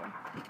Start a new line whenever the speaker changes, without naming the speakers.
Okay.